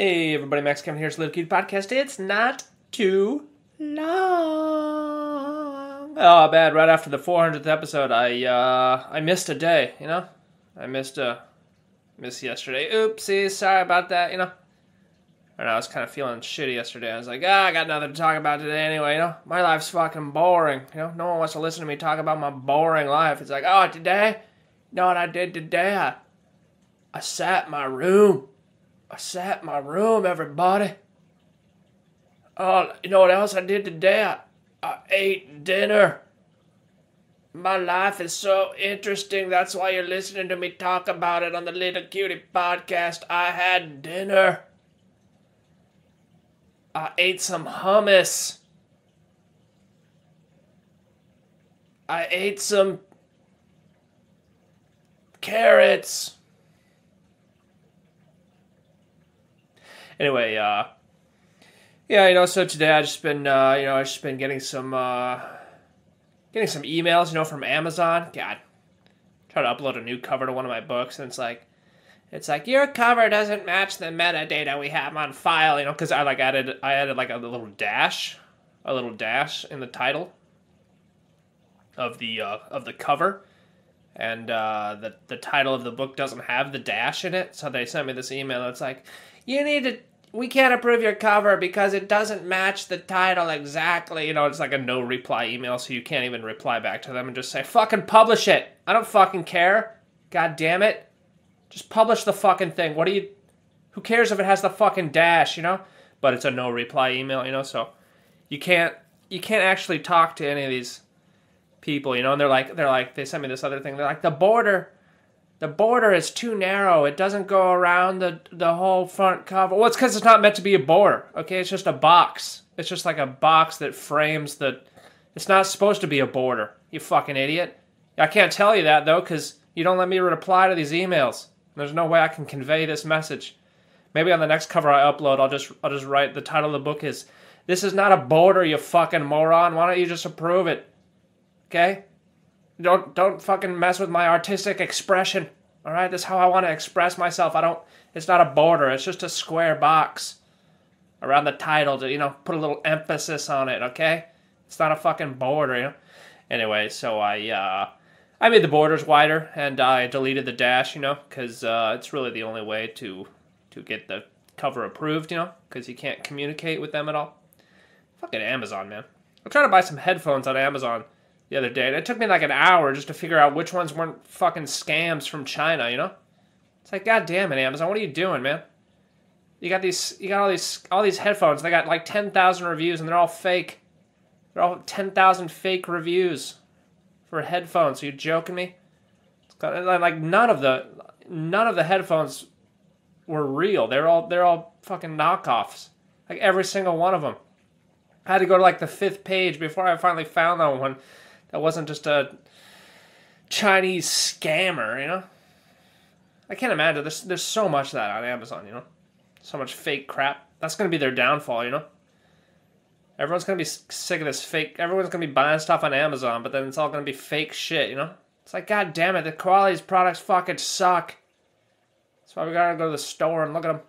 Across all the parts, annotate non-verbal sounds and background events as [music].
Hey everybody, Max Kevin here. It's Little Cutie Podcast. It's not too long. Oh, bad. Right after the 400th episode, I uh, I missed a day. You know, I missed a missed yesterday. Oopsie, sorry about that. You know, and I was kind of feeling shitty yesterday. I was like, ah, I got nothing to talk about today anyway. You know, my life's fucking boring. You know, no one wants to listen to me talk about my boring life. It's like, oh, today, you know what I did today? I, I sat in my room. I sat in my room, everybody. Oh, you know what else I did today? I, I ate dinner. My life is so interesting. That's why you're listening to me talk about it on the Little Cutie podcast. I had dinner. I ate some hummus. I ate some carrots. Anyway, uh, yeah, you know, so today I just been, uh, you know, I just been getting some, uh, getting some emails, you know, from Amazon. God, try to upload a new cover to one of my books, and it's like, it's like your cover doesn't match the metadata we have on file, you know, because I like added, I added like a little dash, a little dash in the title of the uh, of the cover, and uh, the the title of the book doesn't have the dash in it, so they sent me this email. It's like, you need to we can't approve your cover because it doesn't match the title exactly. You know, it's like a no reply email, so you can't even reply back to them and just say, fucking publish it. I don't fucking care. God damn it. Just publish the fucking thing. What do you. Who cares if it has the fucking dash, you know? But it's a no reply email, you know, so you can't you can't actually talk to any of these people, you know, and they're like they're like they sent me this other thing. They're like the border the border is too narrow. It doesn't go around the the whole front cover. Well, it's because it's not meant to be a border. Okay, it's just a box. It's just like a box that frames the. It's not supposed to be a border. You fucking idiot. I can't tell you that though, because you don't let me reply to these emails. There's no way I can convey this message. Maybe on the next cover I upload, I'll just I'll just write the title of the book is "This is not a border, you fucking moron." Why don't you just approve it? Okay. Don't don't fucking mess with my artistic expression. All right, that's how I want to express myself. I don't. It's not a border. It's just a square box around the title to you know put a little emphasis on it. Okay, it's not a fucking border. You know. Anyway, so I uh, I made the borders wider and I deleted the dash. You know, because uh, it's really the only way to to get the cover approved. You know, because you can't communicate with them at all. Fucking Amazon, man. I'm trying to buy some headphones on Amazon the other day. And it took me like an hour just to figure out which ones weren't fucking scams from China, you know? It's like, god damn it, Amazon, what are you doing, man? You got these you got all these all these headphones, they got like ten thousand reviews and they're all fake. They're all ten thousand fake reviews for headphones. Are you joking me? Like none of the none of the headphones were real. They're all they're all fucking knockoffs. Like every single one of them. I had to go to like the fifth page before I finally found that one that wasn't just a Chinese scammer, you know? I can't imagine. There's, there's so much of that on Amazon, you know? So much fake crap. That's going to be their downfall, you know? Everyone's going to be sick of this fake. Everyone's going to be buying stuff on Amazon, but then it's all going to be fake shit, you know? It's like, god damn it, the quality of these products fucking suck. That's why we gotta go to the store and look at them.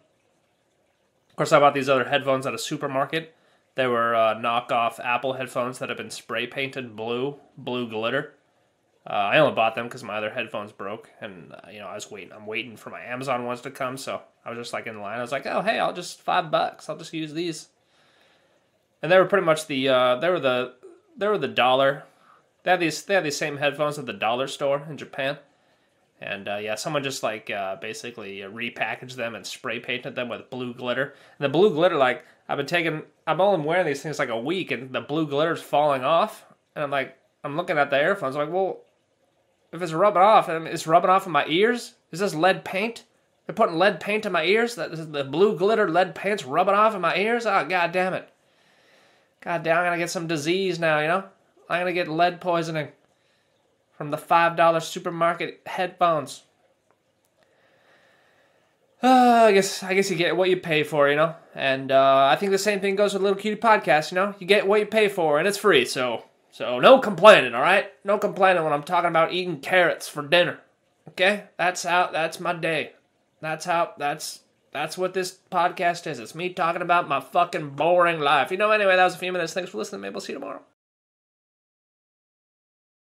Of course, I bought these other headphones at a supermarket they were uh, knockoff Apple headphones that have been spray painted blue, blue glitter. Uh, I only bought them because my other headphones broke, and uh, you know I was waiting. I'm waiting for my Amazon ones to come, so I was just like in line. I was like, oh hey, I'll just five bucks. I'll just use these. And they were pretty much the uh, they were the they were the dollar. They had these they had these same headphones at the dollar store in Japan. And uh, yeah, someone just like uh, basically uh, repackaged them and spray painted them with blue glitter. And the blue glitter, like I've been taking, I'm only wearing these things like a week, and the blue glitter's falling off. And I'm like, I'm looking at the earphones, like, well, if it's rubbing off, and it's rubbing off in my ears. Is this lead paint? They're putting lead paint in my ears. That the blue glitter lead paint's rubbing off in my ears. Oh god damn it! God damn, I'm gonna get some disease now. You know, I'm gonna get lead poisoning from the $5 supermarket headphones. Uh, [sighs] I guess I guess you get what you pay for, you know. And uh, I think the same thing goes with Little Cutie Podcast, you know. You get what you pay for, and it's free. So so no complaining, all right? No complaining when I'm talking about eating carrots for dinner. Okay, that's how that's my day. That's how that's that's what this podcast is. It's me talking about my fucking boring life. You know, anyway, that was a few minutes. Thanks for listening. Maybe we'll see you tomorrow.